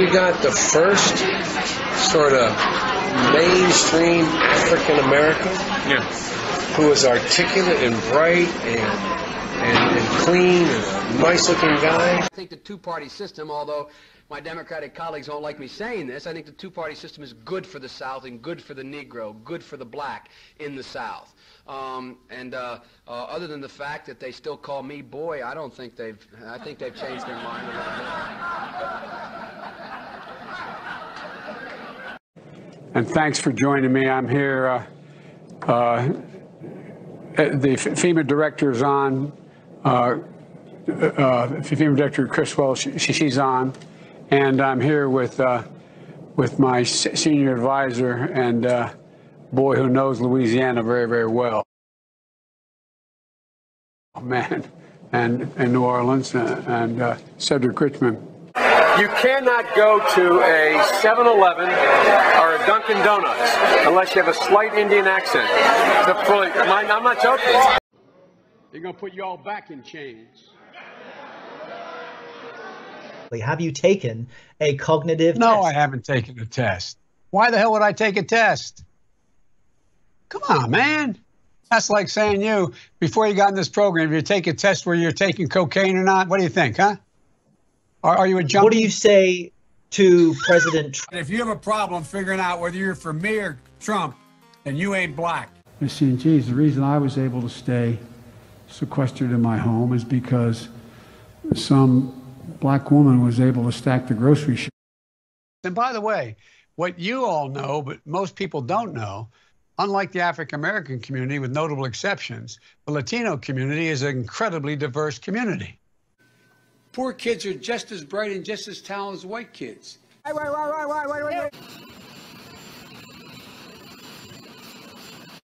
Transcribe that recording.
We got the first sort of mainstream African American Yeah. who was articulate and bright and, and, and clean and a nice looking guy. I think the two-party system, although my Democratic colleagues don't like me saying this, I think the two-party system is good for the South and good for the Negro, good for the black in the South. Um, and uh, uh, other than the fact that they still call me boy, I don't think they've. I think they've changed their mind a little and thanks for joining me. I'm here. Uh, uh, the FEMA director is on. Uh, uh, FEMA director Criswell, she, she's on, and I'm here with uh, with my se- senior advisor and uh, boy who knows Louisiana very very well. Oh, man, and and New Orleans and Cedric Richmond. You cannot go to a 7-Eleven or a Dunkin' Donuts unless you have a slight Indian accent. The police, I'm not joking. They're going to put you all back in chains. Have you taken a cognitive No, test? I haven't taken a test. Why the hell would I take a test? Come on, man. That's like saying you, before you got in this program, if you take a test where you're taking cocaine or not, what do you think, huh? Are, are you a junkie? What do you say to President Trump? If you have a problem figuring out whether you're for me or Trump, then you ain't black. You see, geez, the reason I was able to stay sequestered in my home is because some black woman was able to stack the grocery shelf. And by the way, what you all know, but most people don't know, unlike the African American community, with notable exceptions, the Latino community is an incredibly diverse community. Poor kids are just as bright and just as talented as white kids. Wait, wait, wait, wait, wait, wait, wait.